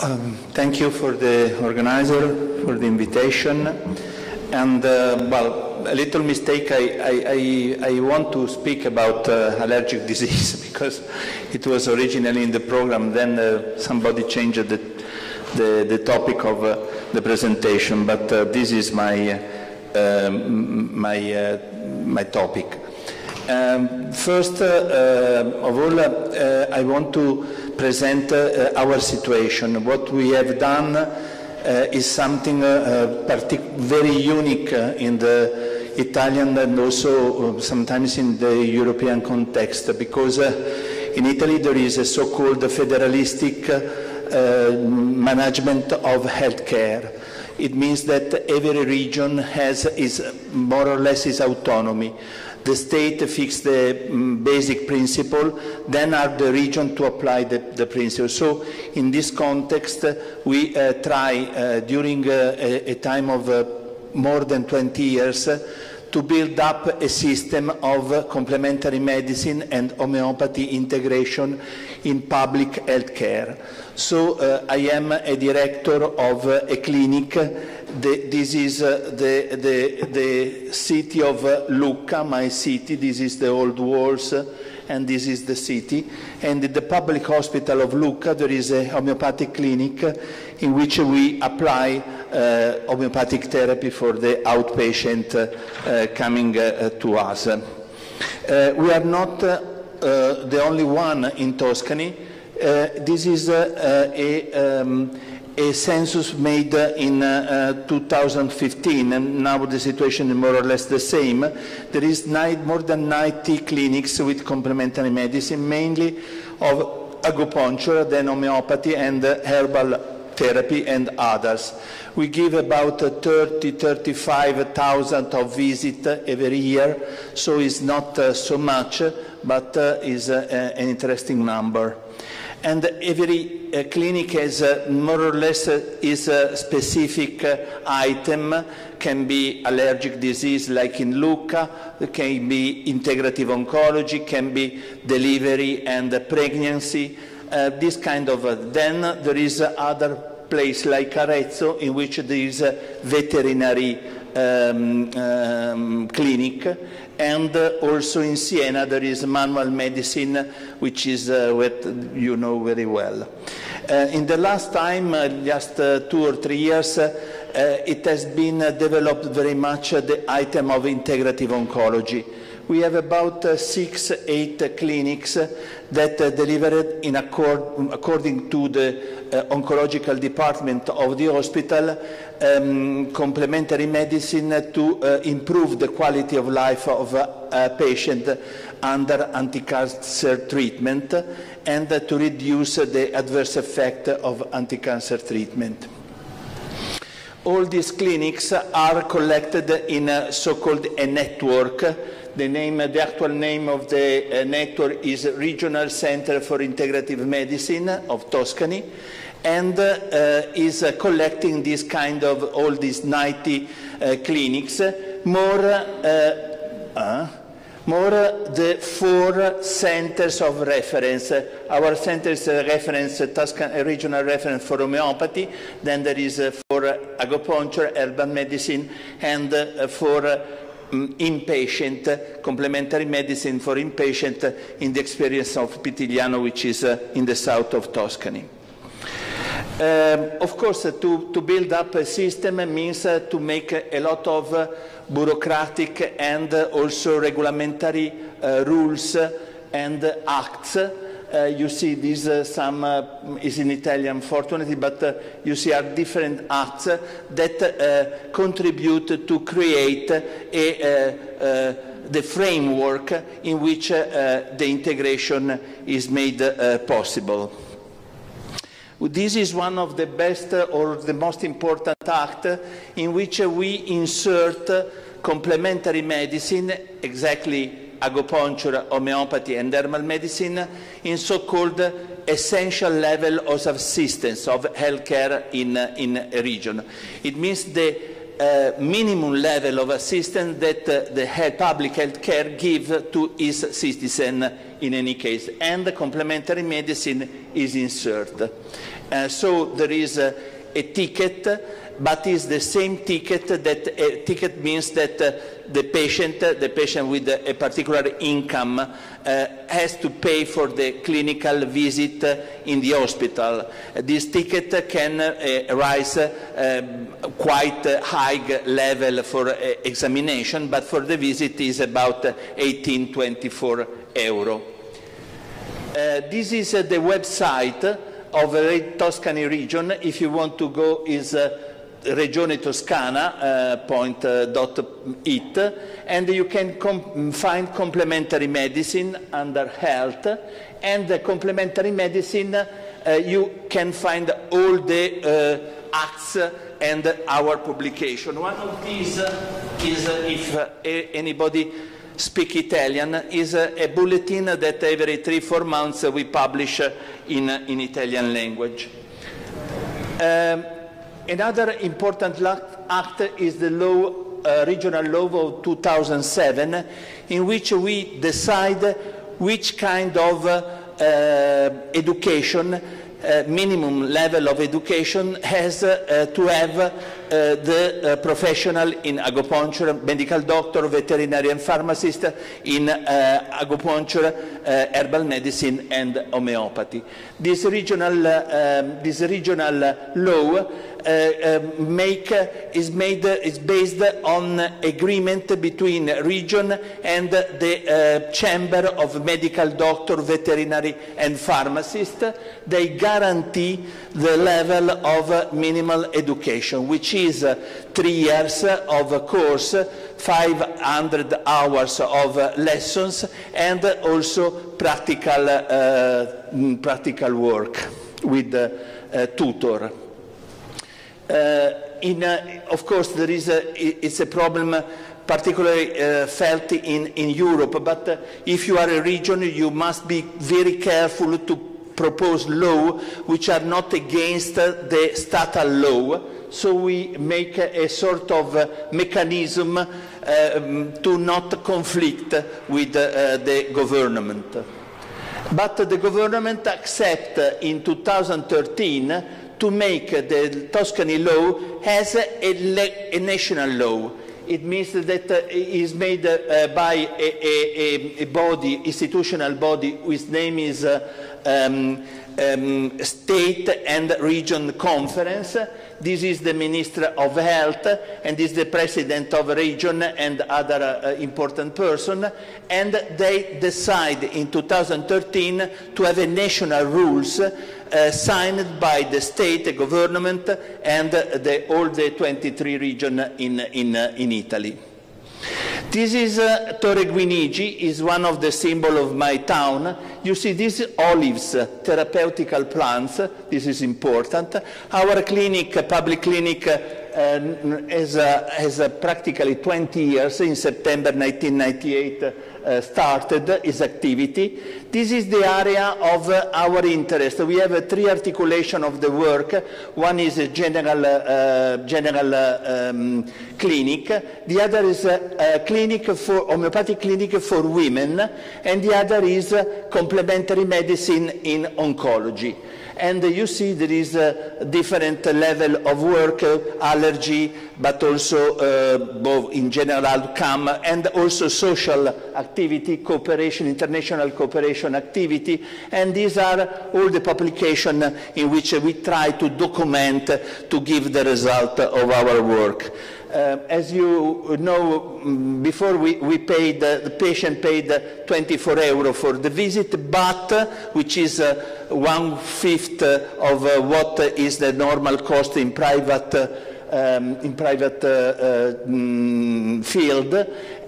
Um, thank you for the organizer for the invitation. And uh, well, a little mistake. I, I, I, I want to speak about uh, allergic disease because it was originally in the program. Then uh, somebody changed the, the, the topic of uh, the presentation. But uh, this is my uh, my my topic. Um, first of all, I want to present uh, our situation. What we have done uh, is something uh, very unique in the Italian and also sometimes in the European context because in Italy there is a so-called federalistic management of healthcare. It means that every region has its, more or less its autonomy the state fix the um, basic principle, then are the region to apply the, the principle. So in this context, we uh, try uh, during uh, a, a, time of more than 20 years to build up a system of complementary medicine and homeopathy integration in public health care. So I am a director of a clinic the, this is uh, the, the, the city of uh, Lucca, my city. This is the old walls, uh, and this is the city. And in the public hospital of Lucca, there is a homeopathic clinic in which we apply uh, homeopathic therapy for the outpatient uh, coming uh, to us. we are not the only one in Tuscany. this is a um, a census made in uh, 2015, and now the situation is more or less the same. There is nine, more than 90 clinics with complementary medicine, mainly of acupuncture, then homeopathy, and uh, herbal therapy and others. We give about 30, 35,000 of visits every year, so it's not uh, so much, but uh, is uh, an interesting number and every uh, clinic has uh, more or less uh, is a specific uh, item. Can be allergic disease like in Lucca, can be integrative oncology, can be delivery and pregnancy, uh, this kind of. Uh, then there is other place like Arezzo in which there is veterinary um, um, clinic and also in Siena there is manual medicine, which is uh, what you know very well. Uh, in the last time, uh, just two or three years, it has been developed very much the item of integrative oncology. We have about six, eight clinics that delivered in accord, according to the oncological department of the hospital um, complementary medicine to uh, improve the quality of life of a patient under anti-cancer treatment and to reduce the adverse effect of anti-cancer treatment. All these clinics are collected in a so-called a network. The name, the actual name of the uh, network is Regional Center for Integrative Medicine of Tuscany and uh, is uh, collecting this kind of all these 90 uh, clinics, more, more the four centers of reference. Our center is a reference, a regional reference for homeopathy, then there is for acupuncture, herbal medicine, and for inpatient, complementary medicine for inpatient in the experience of Pitigliano, which is uh, in the south of Tuscany. Um, of course, uh, to, to, build up a system means uh, to make a lot of uh, bureaucratic and uh, also regulatory uh, rules and acts. Uh, you see, this uh, some uh, is in Italian, fortunately, but uh, you see are different acts that contribute to create a, the framework in which the integration is made possible. This is one of the best or the most important acts in which we insert complementary medicine, exactly acupuncture, homeopathy, and herbal medicine, in so-called essential level of assistance of healthcare in, in a region. It means the uh, minimum level of assistance that uh, the health, public health care give to its citizen in any case, and complementary medicine is inserted. Uh, so there is a ticket, but is the same ticket that a ticket means that uh, the patient, uh, the patient with a particular income, uh, has to pay for the clinical visit uh, in the hospital. this ticket can uh, rise um, quite high level for examination, but for the visit is about 18, 24 euro. this is the website of the Tuscany region, if you want to go, is uh, Regione Toscana, uh, point, uh, dot it, and you can com find complementary medicine under health, and the complementary medicine, uh, you can find all the uh, acts and our publication. One of these is, if uh, anybody Speak Italian is a, a bulletin that every three, four months we publish in, in Italian language. Um, another important act is the law, uh, regional law of 2007, in which we decide which kind of uh, education uh, minimum level of education has uh, to have uh, the uh, professional in acupuncture, medical doctor, veterinarian pharmacist, in uh, acupuncture, uh, herbal medicine, and homeopathy. This regional, um, this regional law make, is, made, is based on agreement between region and the Chamber of Medical Doctor, Veterinary, and Pharmacist. They guarantee the level of minimal education, which is three years of course, 500 hours of lessons, and also practical, uh, practical work with a tutor. Uh, in, uh, of course, there is a, it's a problem particularly uh, felt in, in Europe, but uh, if you are a region, you must be very careful to propose law which are not against the statal law. So we make a, sort of uh, mechanism uh, to not conflict with uh, the government. But the government accepted in 2013 to make the Tuscany law as a, a national law. It means that it is made by a, body, institutional body, whose name is um, um, State and Region Conference. This is the Minister of Health, and this is the President of Region and other uh, important person. And they decide in 2013 to have a national rules uh, signed by the state, the government, and the, all the 23 regions in, in, uh, in Italy. This is uh, Torre Guinigi, is one of the symbol of my town. You see these olives, uh, therapeutical plants, this is important. Our clinic, public clinic, uh, has, has practically 20 years. In September 1998, uh, started its activity. This is the area of uh, our interest. We have uh, three articulation of the work. One is a general, uh, general uh, um, clinic. The other is a, a, clinic for homeopathic clinic for women, and the other is complementary medicine in oncology and you see there is a different level of work, allergy, but also uh, both in general outcome and also social activity, cooperation, international cooperation activity, and these are all the publications in which we try to document to give the result of our work. Uh, as you know, mm, before we, we paid, uh, the patient paid 24 euro for the visit, but uh, which is uh, one-fifth of uh, what is the normal cost in private, um, in private mm, field.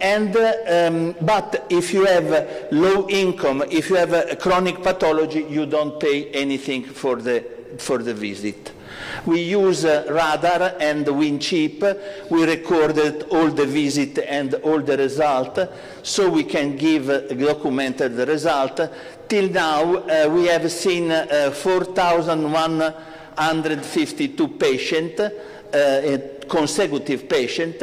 And, um, but if you have low income, if you have a chronic pathology, you don't pay anything for the, for the visit. We use uh, radar and WinChip. We recorded all the visit and all the result, so we can give uh, documented result. Till now, uh, we have seen uh, 4,152 patients, uh, consecutive patients,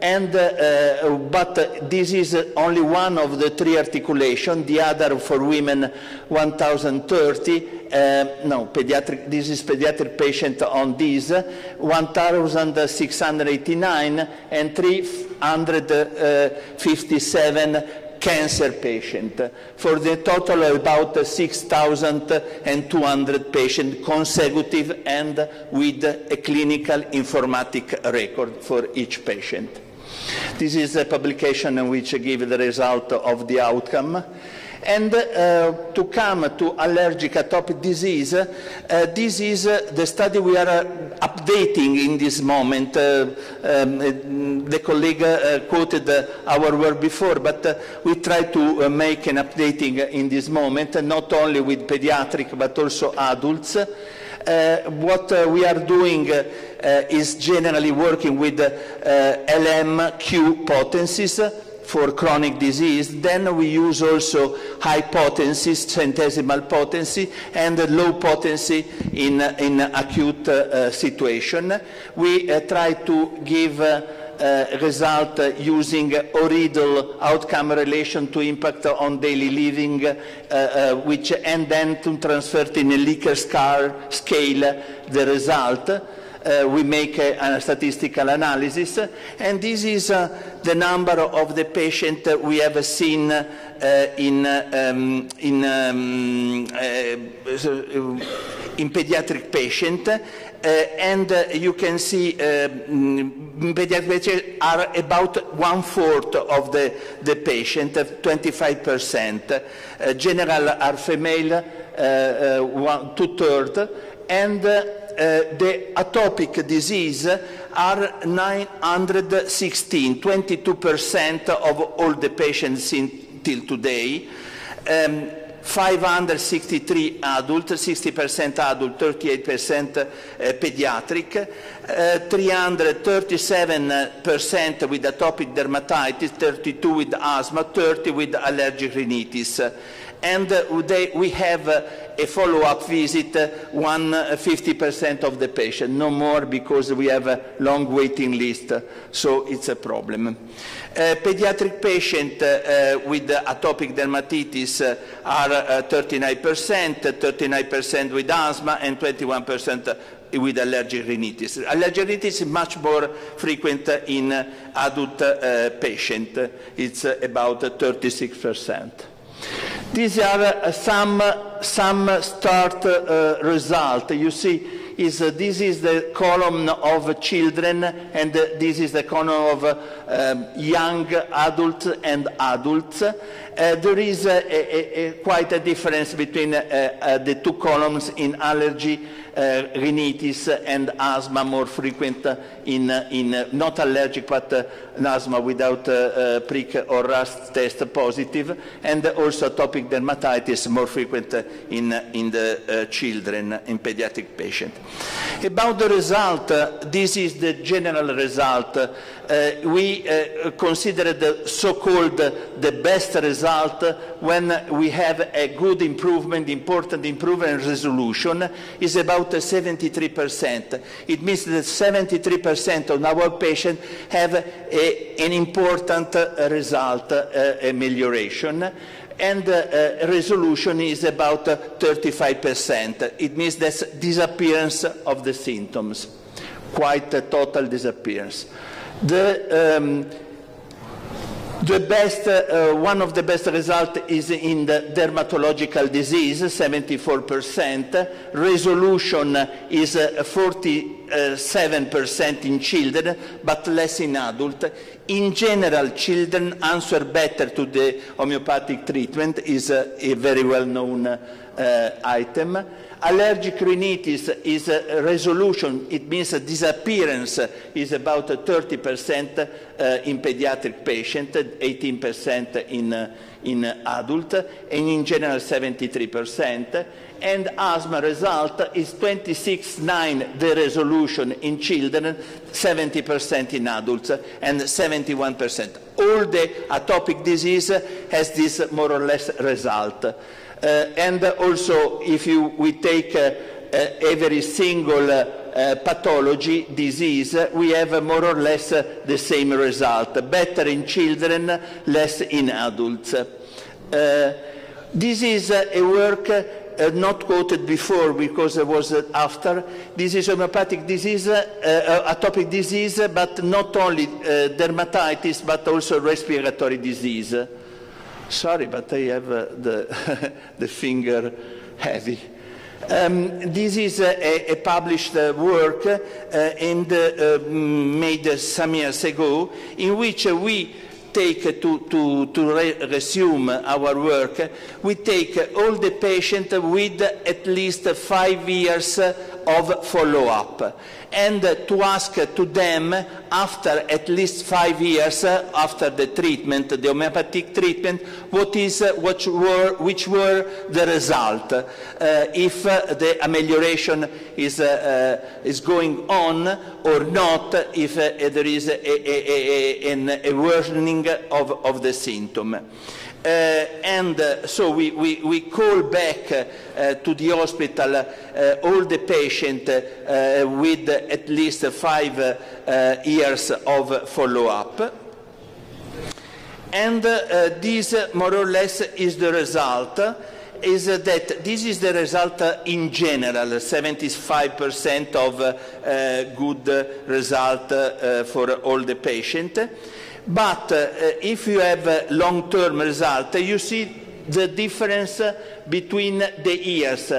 and, uh, uh, but this is only one of the three articulations, the other for women 1030 Um, no, pediatric, this is pediatric patient on this, 1,689 and 357 cancer patient for the total about 6,200 patients consecutive and with a clinical informatic record for each patient. This is a publication which give the result of the outcome. And uh, to come to allergic atopic disease, uh, this is uh, the study we are updating in this moment. Um, the colleague quoted our work before, but we try to make an updating in this moment, not only with pediatric but also adults. Uh, what uh, we are doing uh, is generally working with LMQ potencies for chronic disease. Then we use also high potency, centesimal potency, and low potency in, in acute uh, situation. We uh, try to give uh, uh, result uh, using ORIDL outcome relation to impact on daily living, uh, which and then to transfer in a Likert scale the result uh, we make a, a, statistical analysis, and this is uh, the number of the patient we have seen uh, in, um, in, um, in pediatric patient. Uh, and uh, you can see uh, pediatric patients are about one-fourth of the, the patient, 25%. general are female, two-thirds, and uh, the atopic disease are 916, 22% of all the patients till today. Um, 563 adult, 60% adult, 38% uh, pediatric, uh, 337% with atopic dermatitis, 32 with asthma, 30 with allergic rhinitis and they, we have a follow-up visit, one 50% of the patient, no more because we have a long waiting list, so it's a problem. Uh, pediatric patients uh, with atopic dermatitis uh, are 39%, 39% with asthma, and 21% with allergic rhinitis. Allergic rhinitis is much more frequent in adult uh, patients. It's about 36 percent. These are some, some start uh, result. You see, is uh, this is the column of children and uh, this is the column of uh, young adults and adults. Uh, there is a, a, a, quite a difference between the two columns in allergy uh, rhinitis and asthma more frequent in, in not allergic but uh, asthma without uh, prick or RAST test positive, and also atopic dermatitis more frequent in, in the children, in pediatric patients. About the result, this is the general result uh, we uh, consider the so-called the best result when we have a good improvement, important improvement resolution is about 73%. It means that 73% of our patients have a, an important uh, result, uh, amelioration and uh, resolution is about 35%. It means that's disappearance of the symptoms, quite a total disappearance. The, um, the best, uh, one of the best results is in the dermatological disease, 74%. Resolution is uh, 47% in children, but less in adults. In general, children answer better to the homeopathic treatment, is uh, a very well-known uh, item. Allergic rhinitis is a resolution, it means a disappearance is about 30% uh, in pediatric patient, 18% in, uh, in adult, and in general 73%. And asthma result is 26.9 the resolution in children, 70% in adults, and 71%. All the atopic disease has this more or less result. Uh, and also, if you, we take uh, uh, every single pathology, disease, we have more or less the same result. Better in children, less in adults. this is a work uh, not quoted before because it was uh, after. This is homeopathic disease, uh, uh, atopic disease, but not only uh, dermatitis, but also respiratory disease. Sorry, but I have uh, the, the finger heavy. Um, this is a, a published uh, work uh, and uh, made some years ago in which we take to, to, to re resume our work, we take all the patients with at least five years of follow-up and to ask to them after at least five years after the treatment, the homeopathic treatment, what is, what were, which were the result, uh, if the amelioration is, uh, is going on or not, if uh, there is a, a, a, a worsening of, of the symptom. Uh, and uh, so we, we, we, call back uh, to the hospital all the patients with at least five years of follow-up. And this more or less is the result is that this is the result in general, 75% of uh, good result uh, for all the patients. But uh, if you have a long-term result, you see the difference between the years.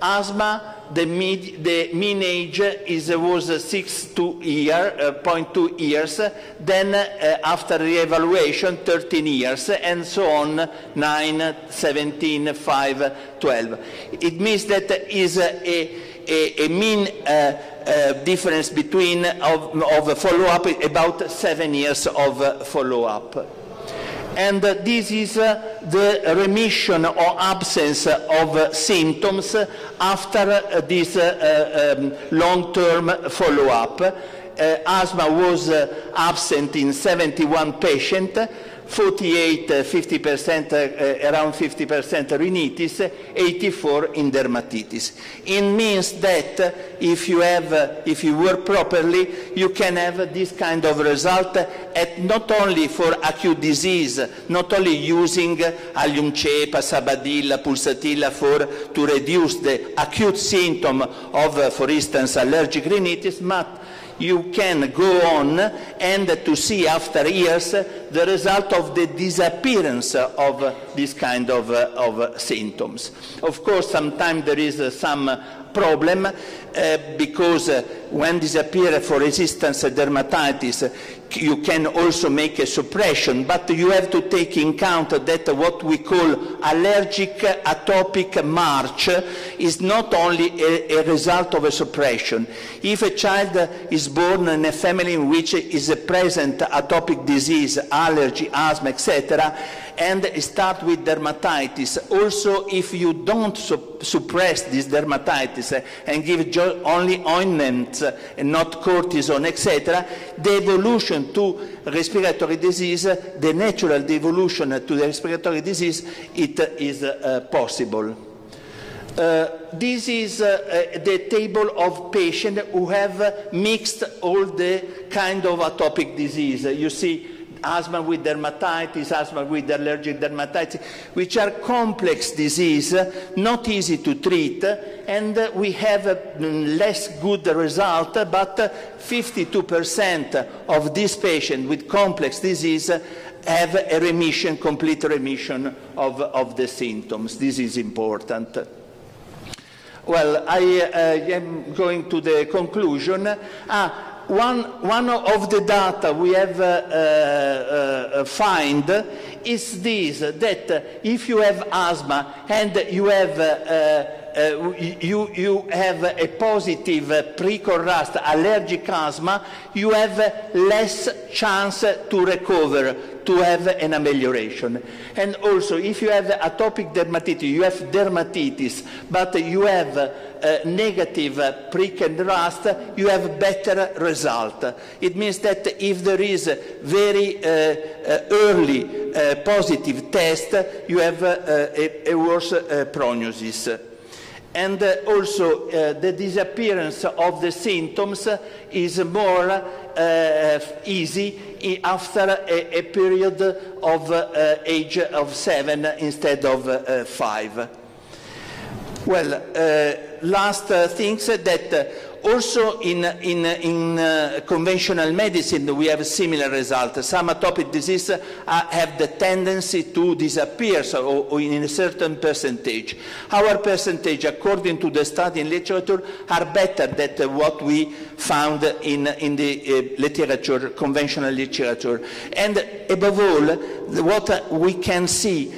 Asthma, the, mid, the mean age is, was 6.2 year, uh, years, then uh, after re-evaluation 13 years, and so on 9, 17, 5, 12. It means that is a, a, a mean uh, uh, difference between of, of follow-up about seven years of uh, follow-up. And uh, this is uh, the remission or absence of uh, symptoms after this um, long-term follow-up. asthma was absent in 71 patients, 48, 50%, uh, around 50% rhinitis, 84 in dermatitis. It means that if you have, if you work properly, you can have this kind of result at not only for acute disease, not only using allium cepa, sabadilla, pulsatilla for to reduce the acute symptom of, for instance, allergic rhinitis, but you can go on and to see after years the result of the disappearance of this kind of, of symptoms. Of course, sometimes there is some problem uh, because when disappear for resistance dermatitis, you can also make a suppression, but you have to take in account that what we call allergic atopic march is not only a, a result of a suppression. If a child is born in a family in which is present atopic disease, allergy, asthma, etc., and start with dermatitis. Also, if you don't su suppress this dermatitis and give only ointments and not cortisone, etc., the evolution to respiratory disease, the natural devolution to the respiratory disease, it is uh, possible. Uh, this is uh, the table of patients who have mixed all the kind of atopic disease. You see asthma with dermatitis, asthma with allergic dermatitis, which are complex disease, not easy to treat, and we have a less good result, but 52% of these patients with complex disease have a remission, complete remission of, of the symptoms. This is important. Well, I uh, am going to the conclusion. Ah, one, one of the data we have uh, uh, uh find is this, that if you have asthma and you have uh, uh, you, you have a positive uh, pre-contrast allergic asthma, you have less chance to recover, to have an amelioration. And also, if you have atopic dermatitis, you have dermatitis, but you have uh, negative prick and RAST, you have better result. It means that if there is a very uh, uh early positive test, you have a, a, worse prognosis. And uh, also uh, the disappearance of the symptoms is more uh, easy after a, a period of age of seven instead of five. Well, uh, last uh, things that uh, also in, in, in uh, conventional medicine we have similar results. Some atopic diseases uh, have the tendency to disappear so, or, in a certain percentage. Our percentage, according to the study in literature, are better than what we found in, in the literature, conventional literature. And above all, what we can see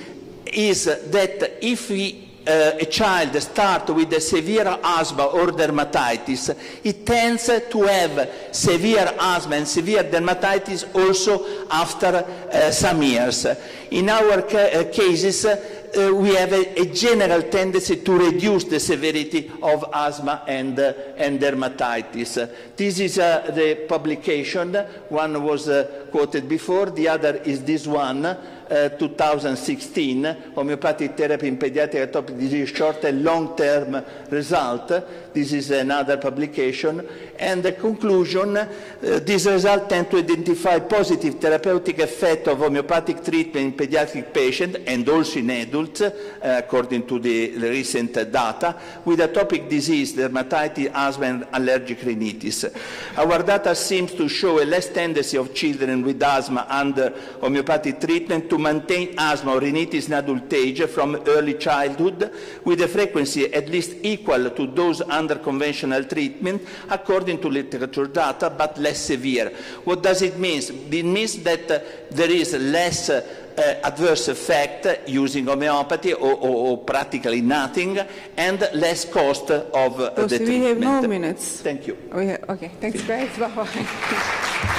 is that if we uh, a child starts with a severe asthma or dermatitis, it tends to have severe asthma and severe dermatitis also after uh, some years. In our ca uh, cases, uh, we have a, a, general tendency to reduce the severity of asthma and, uh, and dermatitis. This is the publication. One was quoted before, the other is this one. Uh, 2016, homeopathic therapy in pediatric atopic disease, short and long-term result. This is another publication. And the conclusion, uh, these results tend to identify positive therapeutic effect of homeopathic treatment in pediatric patients and also in adults, uh, according to the, recent data, with atopic disease, dermatitis, asthma, and allergic rhinitis. Our data seems to show a less tendency of children with asthma under homeopathic treatment to maintain asthma or rhinitis in adult age from early childhood, with a frequency at least equal to those under conventional treatment, according to literature data, but less severe. What does it mean? It means that uh, there is less uh, adverse effect using homeopathy or, or, or, practically nothing and less cost of uh, the treatment. we have no minutes. Thank you. Have, okay, thanks guys. Bye-bye.